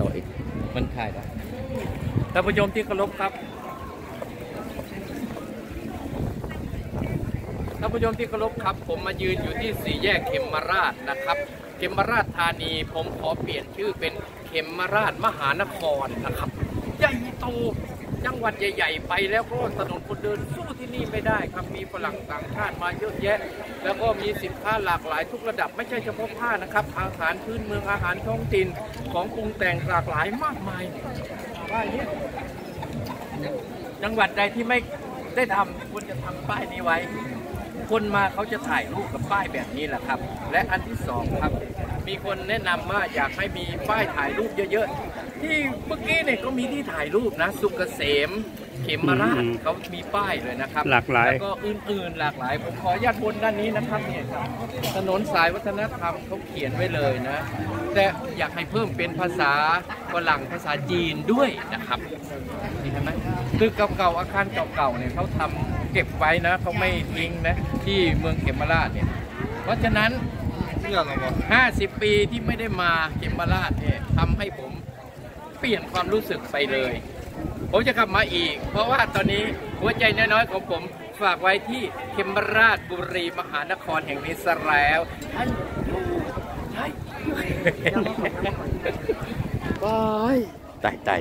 ต่ออีกมันถ่ายได้ท่านผู้ชมที่เคารพครับท่านผู้ชมที่เคารพครับ ผมมายืนอยู่ที่สี่แยกเขมราชนะครับ เขมราชธานี ผมขอเปลี่ยนชื่อเป็นเขมราชมหานครนะครับ จังหวัดใหญ่ๆไปแล้วก็ถนนคนเดินสู้ที่นี่ไม่ได้ครับมีฝรั่งต่างชาติมาเยอะแยะ แล้วก็มีสินค้าหลากหลายทุกระดับไม่ใช่เฉพาะผ้านะครับ อาหารพื้นเมืองอาหารท้องถิ่นของปรุงแต่งหลากหลายมากมายว่ายนี้จังหวัดใดที่ไม่ได้ทำควรจะทำป้ายนี้ไว้ คนมาเขาจะถ่ายรูปกับป้ายแบบนี้แหละครับ และอันที่สองครับ มีคนแนะนำว่าอยากให้มีป้ายถ่ายรูปเยอะๆ ที่เมื่อกี้เนี่ยก็มีที่ถ่ายรูปนะ สุกเกษมเขมราชอืมเขามีป้ายเลยนะครับ หลากหลายแล้วก็อื่นๆหลากหลาย ผมขออนุญาตบนด้านนี้นะครับเนี่ยครับถนนสายวัฒนธรรมเขาเขียนไว้เลยนะ แต่อยากให้เพิ่มเป็นภาษาฝรั่งภาษาจีนด้วยนะครับนี่เห็นไหมคือเก่าๆอาคารเก่าๆเนี่ยเขาทำเก็บไว้นะเขาไม่ทิ้งนะที่เมืองเขมราชเนี่ยเพราะฉะนั้น 50ปีที่ไม่ได้มาเขมราชเนี่ยทำให้ผมเปลี่ยนความรู้สึกไปเลย ผมจะกลับมาอีก เพราะว่าตอนนี้หัวใจน้อยๆของผมฝากไว้ที่เขมราชบุรีมหานครแห่งนี้ซะแล้วใช่ใช่ ตายตายตาย